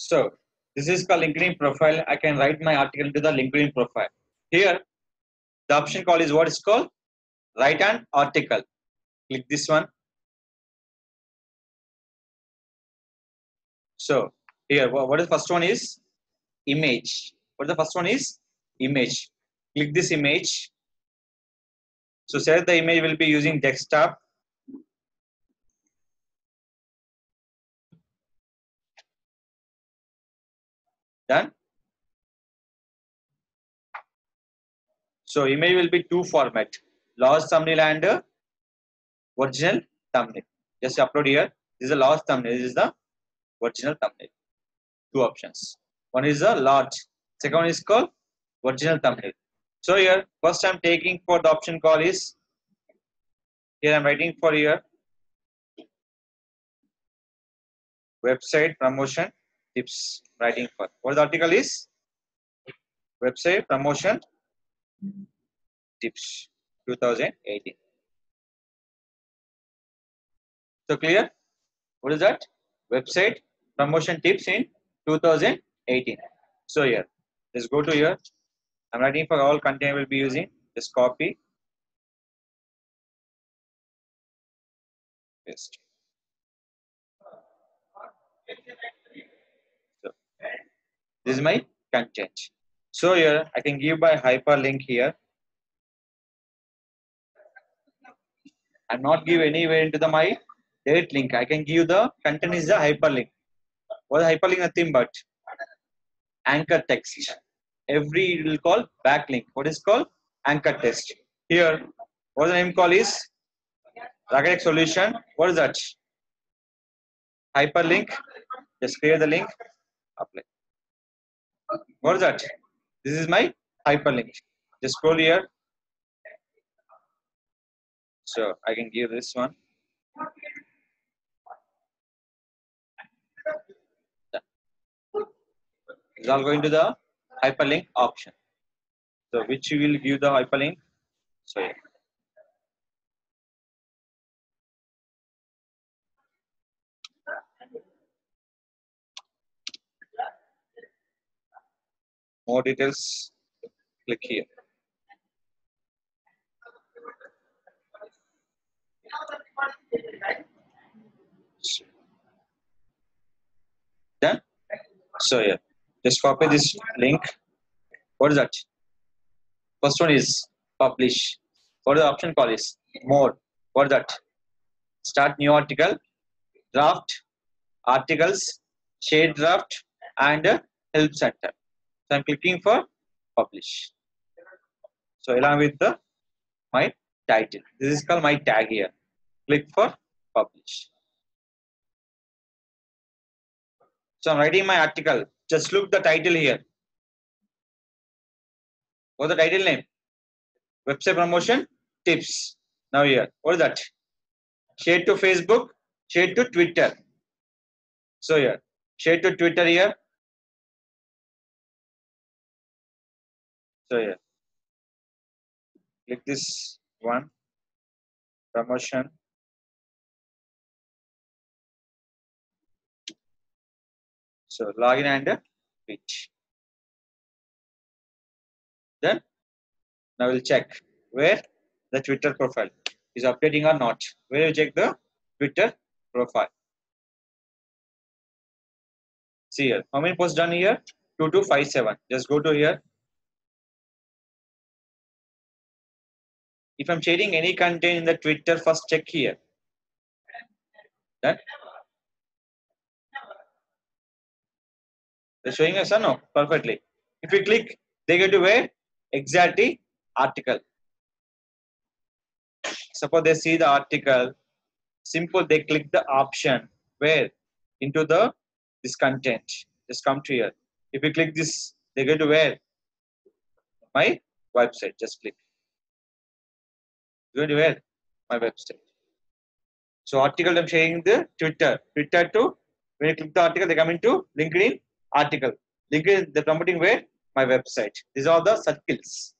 So this is called LinkedIn profile. I can write my article into the LinkedIn profile. Here, the option call is what is called write an article. Click this one. So here, wha- what is first one is image. What the first one is image. Click this image. So select the image will be using desktop. Done. So image will be two format, large thumbnail and uh, original thumbnail. Just upload here. This is the large thumbnail. This is the original thumbnail. Two options. One is a large. Second is called original thumbnail. So here, first I'm taking for the option call is here I'm writing for here website promotion tips writing for. What the article is? Website promotion tips 2018 so clear? What is that? Website promotion tips in 2018 so here. Let's go to here. I'm writing for all content will be using. Just copy. Paste this is my content. So here i can give by hyperlink here. I'm not give anywhere into the my direct link. I can give the content is the hyperlink. What is hyperlink nothing but anchor text. Every it will call backlink. What is called? Anchor text. Here what the name call is? Rakesh Tech solution. What is that? Hyperlink. Just clear the link. Apply what is that? This is my hyperlink. Just scroll here. So i can give this one. It's all going to the hyperlink option. So which you will give the hyperlink? So yeah. More details click here. Done? So yeah just copy this link. What is that? First one is publish. What is the option call is more. What is that? Start new article draft articles share draft and help center so I'm clicking for publish. So along with the my title. This is called my tag here. Click for publish. So I'm writing my article. Just look the title here. What's the title name? Website promotion tips. Now here. What is that? Share to Facebook, share to Twitter. So here. Share to Twitter here. So yeah, click this one, promotion. So login and uh. Then now we'll check where the Twitter profile is updating or not. Where you check the Twitter profile. See here, how many posts done here? 2257. Just go to here. If I'm sharing any content in the Twitter, first check here. Done. They're showing us or no? Perfectly. If we click, they get to where? Exactly article. Suppose they see the article. Simple, they click the option where into the this content. Just come to here. If you click this, they get to where? My website. Just click to where? My website. So article I'm sharing the Twitter. Twitter to when you click the article, they come into LinkedIn article. LinkedIn they're promoting where? My website. These are the circles.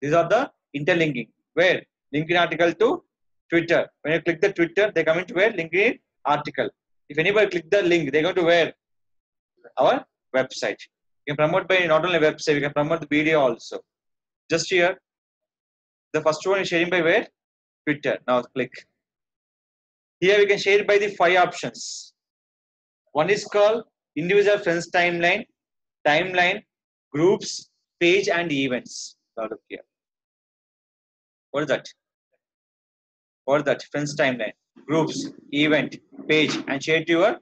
These are the interlinking. Where? LinkedIn article to Twitter. When you click the Twitter, they come into where? LinkedIn article. If anybody click the link, they go to where? our website. You can promote by not only website, we can promote the video also. Just here, the first one is sharing by where? Twitter. Now click. Here we can share by the five options. One is called individual friends timeline, timeline, groups, page, and events. Now look here. What is that? What is that? Friends timeline, groups, event, page, and share to your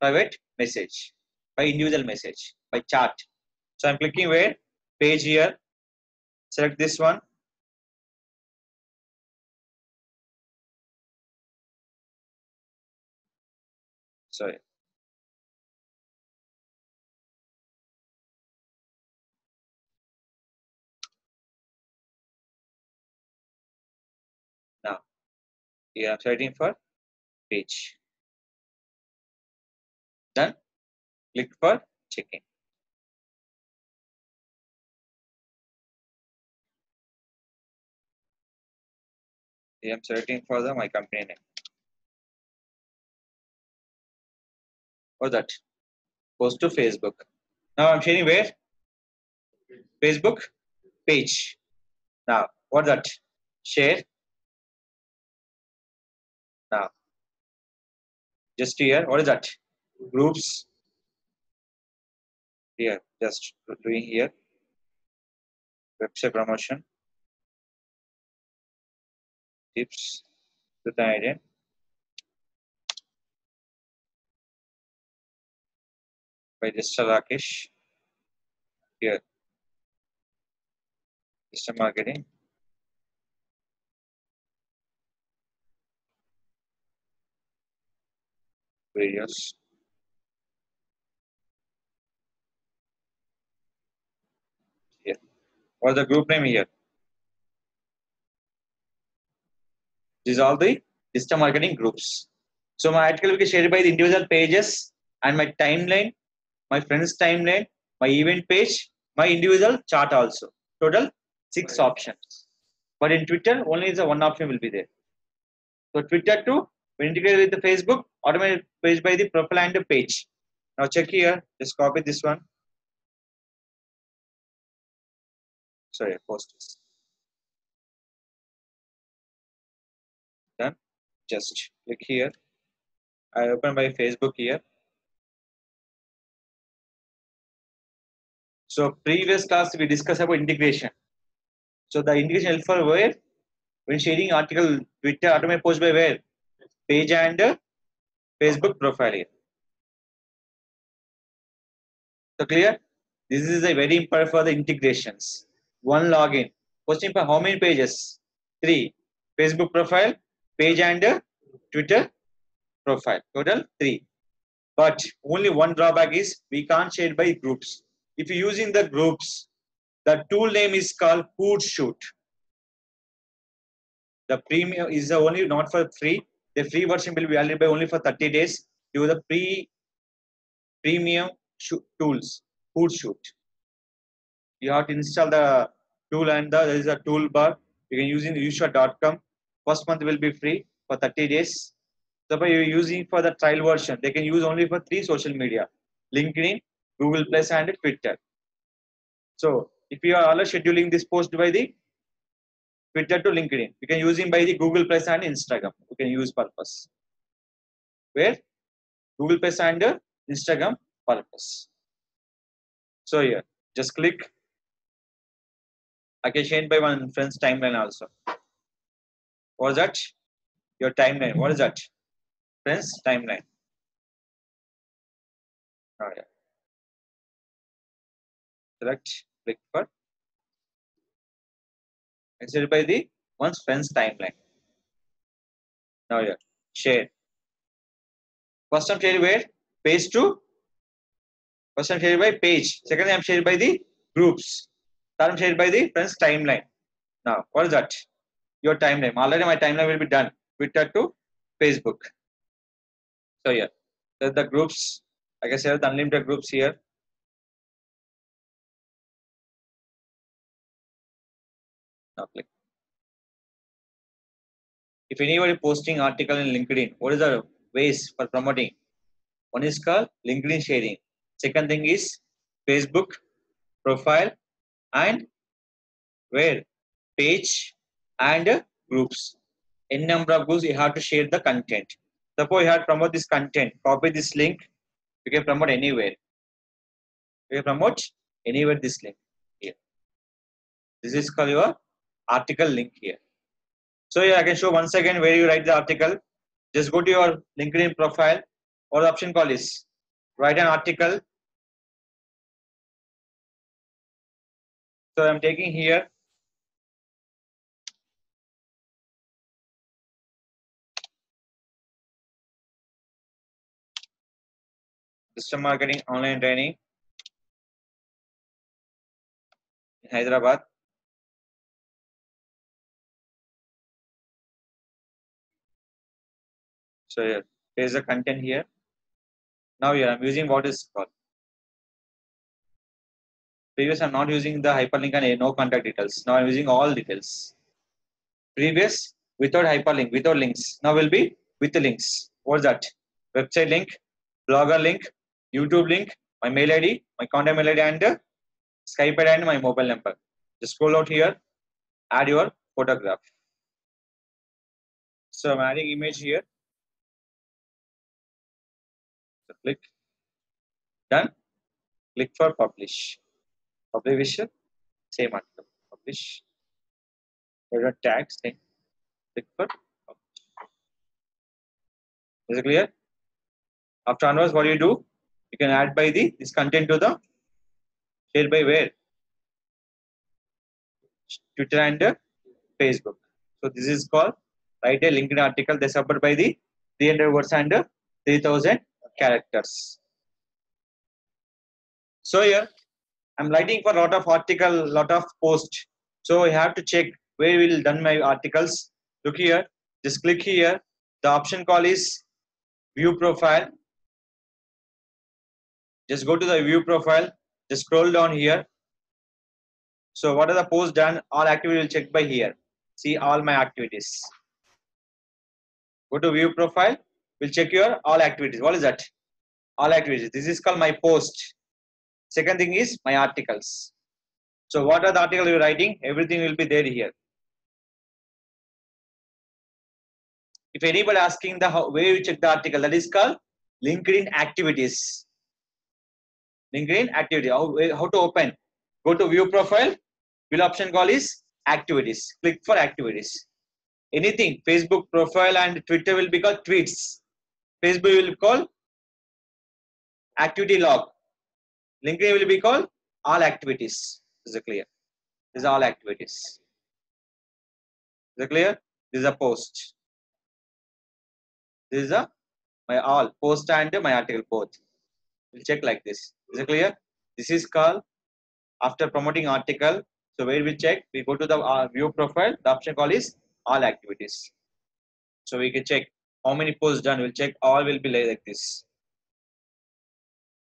private message by individual message by chat. So I'm clicking where? Page here. Select this one. Sorry. Now, here I'm searching for page. Done. Click for checking. Here I'm searching for the my company name. Or that. Post to Facebook. Now I'm sharing where? Facebook page. Now, what that? Share. Now, just here, what is that? Groups. Here, just doing here. Website promotion. Tips to the idea. By Mr. Rakesh. Here. Mr. Marketing. Videos. Here. What is the group name here? These are all the digital marketing groups. So my article will be shared by the individual pages and my timeline my friend's timeline, my event page, my individual chart also. Total six options. But in Twitter, only the one option will be there. So Twitter too, when integrated with the Facebook, automated page by the profile and the page. Now check here, just copy this one. Sorry, post this. Done. Just click here. I open my Facebook here. So previous class we discussed about integration. So the integration helpful where when sharing article Twitter automatic post by where page and Facebook profile. So clear? This is a very important for the integrations. One login. Posting for how many pages? Three. Facebook profile, page and Twitter profile. Total three. But only one drawback is we can't share by groups if you're using the groups, the tool name is called Hootsuite. The premium is only not for free. The free version will be by only for 30 days. Do the pre premium tools, Hootsuite. You have to install the tool and the, there is a toolbar. You can use in hootsuite.com. First month will be free for 30 days. So you're using for the trial version, they can use only for three social media. LinkedIn, Google Plus and Twitter. So if you are all scheduling this post by the Twitter to LinkedIn, you can use him by the Google Plus and Instagram. You can use purpose. Where Google Plus and Instagram purpose. So here, just click. I can change by one friend's timeline also. What is that? Your timeline. What is that? Friends timeline. Oh, yeah select click for instead by the one's friend's timeline. Now here share. First I'm shared where page to first I'm shared by page. Second I'm shared by the groups. Third I'm shared by the friend's timeline. Now what is that? Your timeline. Already my timeline will be done. Twitter to Facebook. So yeah, there's the groups. Like I said, the unlimited groups here. Click. If anybody posting article in LinkedIn, what is the ways for promoting? One is called LinkedIn sharing. Second thing is Facebook profile and where page and groups. N number of groups you have to share the content. Suppose you have to promote this content, copy this link, you can promote anywhere. You can promote anywhere this link here. This is called your article link here. So yeah, I can show once again where you write the article. Just go to your LinkedIn profile or the option call is write an article. So I'm taking here digital marketing online training in Hyderabad. So here, here's the content here. Now here I'm using what is called. Previous I'm not using the hyperlink and eh, no contact details. Now I'm using all details. Previous without hyperlink, without links. Now will be with the links. What's that? Website link, blogger link, YouTube link, my mail ID, my contact mail ID, and Skype ID and my mobile number. Just scroll out here, add your photograph. So I'm adding image here. Click done. Click for publish. Publish same article. Publish. There are tags. Same. Click for publish. Is it clear? After onwards, what do you do? You can add by the this content to the share by where? Twitter and Facebook. So this is called write a LinkedIn article. They support by the 300 words and uh, 3000 characters. So here I'm writing for a lot of article, lot of post. So I have to check where will done my articles. Look here, just click here. The option call is view profile. Just go to the view profile. Just scroll down here. So what are the posts done? All activity will check by here. See all my activities. Go to view profile. We'll check your all activities. What is that? All activities. This is called my post. Second thing is my articles. So what are the articles you're writing? Everything will be there here. If anybody asking the how, where you check the article, that is called LinkedIn activities. LinkedIn activity. How, how to open? Go to view profile. Will option call is activities. Click for activities. Anything Facebook profile and Twitter will be called tweets. Facebook will be called activity log. LinkedIn will be called all activities. Is it clear? This is all activities. Is it clear? This is a post. This is a my all post and my article both. We'll check like this. Is it clear? This is called after promoting article. So where we check, we go to the uh, view profile. The option call is all activities. So we can check how many posts done. We'll check. All will be like this.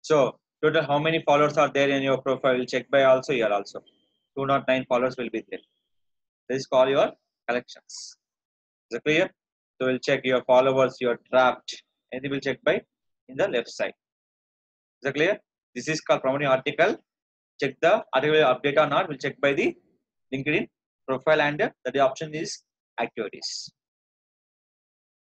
So total how many followers are there in your profile? We'll check by also here also. 209 followers will be there. This is called your collections. Is it clear? So we'll check your followers your draft. Anything will check by? In the left side. Is it clear? This is called promoting article. Check the article update or not. We'll check by the linkedin profile and that the option is activities